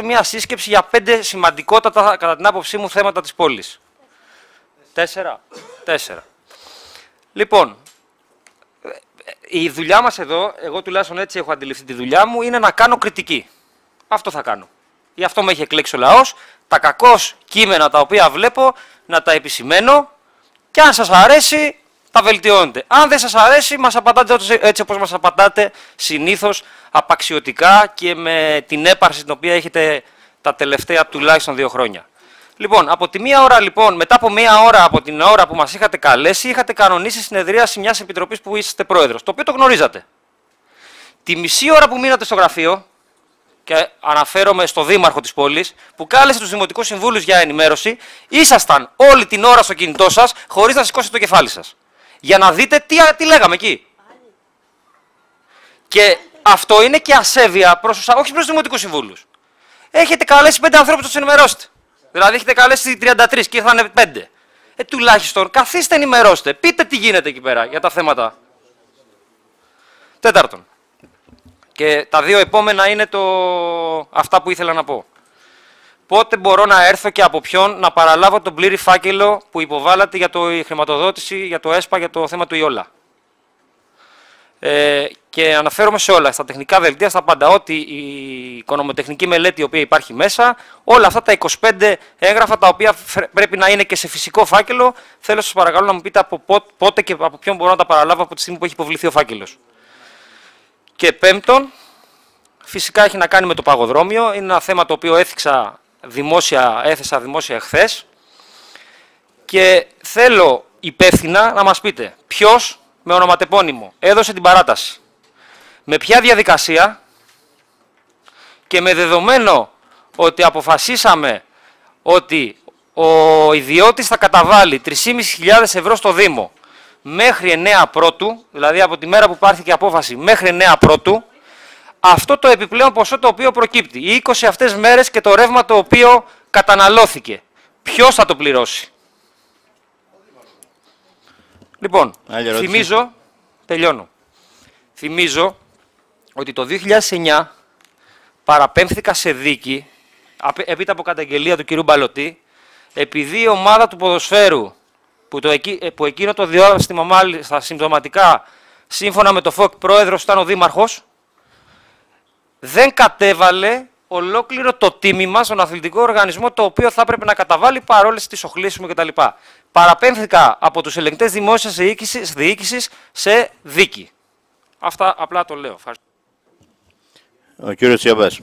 σε μια σύσκεψη για πέντε σημαντικότατα, κατά την άποψή μου, θέματα της πόλης. Τέσσερα. Τέσσερα. Λοιπόν, η δουλειά μας εδώ, εγώ τουλάχιστον έτσι έχω αντιληφθεί τη δουλειά μου, είναι να κάνω κριτική. Αυτό θα κάνω. Γι' αυτό με έχει εκλέξει ο λαός. Τα κακό κείμενα τα οποία βλέπω να τα επισημαίνω και αν σας αρέσει τα βελτιώνετε. Αν δεν σας αρέσει, μας απαντάτε έτσι όπως μας απαντάτε συνήθως απαξιωτικά και με την έπαρση την οποία έχετε τα τελευταία τουλάχιστον δύο χρόνια. Λοιπόν, από τη μία ώρα, λοιπόν, μετά από μία ώρα από την ώρα που μας είχατε καλέσει, είχατε κανονίσει συνεδρίαση μιας επιτροπής που είστε πρόεδρος, το οποίο το γνωρίζατε. Τη μισή ώρα που μείνατε στο γραφείο, και αναφέρομαι στο δήμαρχο της πόλης, που κάλεσε τους δημοτικούς συμβούλους για ενημέρωση, ήσασταν όλη την ώρα στο κινητό σας, χωρίς να σηκώσετε το κεφάλι σας. Για να δείτε τι, τι λέγαμε εκεί. Και αυτό είναι και ασέβεια προς όχι προς τους δημοτικούς συμβούλους. Έχετε καλέσει πέντε ανθρώπους να τους ενημερώσετε. Δηλαδή έχετε καλέσει 33 και ήρθαν 5. Ε, τουλάχιστον καθίστε ενημερώστε. Πείτε τι γίνεται εκεί πέρα για τα θέματα. Τέταρτον. Και τα δύο επόμενα είναι το... αυτά που ήθελα να πω. Πότε μπορώ να έρθω και από ποιον να παραλάβω τον πλήρη φάκελο που υποβάλλατε για το, η χρηματοδότηση, για το ΕΣΠΑ, για το θέμα του ΙΟΛΑ. Ε, και αναφέρομαι σε όλα, στα τεχνικά δελτία, στα πάντα, ότι η οικονομοτεχνική μελέτη η οποία υπάρχει μέσα, όλα αυτά τα 25 έγγραφα τα οποία πρέπει να είναι και σε φυσικό φάκελο, θέλω σας παρακαλώ να μου πείτε από πότε και από ποιον μπορώ να τα παραλάβω από τη στιγμή που έχει υποβληθεί ο φάκελος. Και πέμπτον, φυσικά έχει να κάνει με το παγοδρόμιο, είναι ένα θέμα το οποίο έθιξα δημόσια, έθεσα δημόσια εχθές και θέλω υπεύθυνα να μας πείτε ποιος με ονοματεπώνυμο έδωσε την παράταση, με ποια διαδικασία και με δεδομένο ότι αποφασίσαμε ότι ο ιδιώτης θα καταβάλει 3.500 ευρώ στο Δήμο μέχρι 9 πρώτου, δηλαδή από τη μέρα που πάρθηκε απόφαση μέχρι 9 πρώτου, αυτό το επιπλέον ποσό το οποίο προκύπτει, οι 20 αυτές μέρες και το ρεύμα το οποίο καταναλώθηκε. Ποιος θα το πληρώσει; Λοιπόν, θυμίζω, τελειώνω, θυμίζω ότι το 2009 παραπέμφθηκα σε δίκη, έπειτα από καταγγελία του κυρίου Μπαλωτή, επειδή η ομάδα του ποδοσφαίρου, που, το, που εκείνο το διάστημα μάλιστα συμπτωματικά, σύμφωνα με το ΦΟΚ πρόεδρος ήταν ο δήμαρχος, δεν κατέβαλε ολόκληρο το τίμημα στον αθλητικό οργανισμό το οποίο θα έπρεπε να καταβάλει παρόλες τις οχλήσεις μου κτλ. Παραπέμφθηκα από τους ελεγκτές δημόσιας διοίκησης σε δίκη. Αυτά απλά το λέω. Ο κύριος Τσιαμπάς.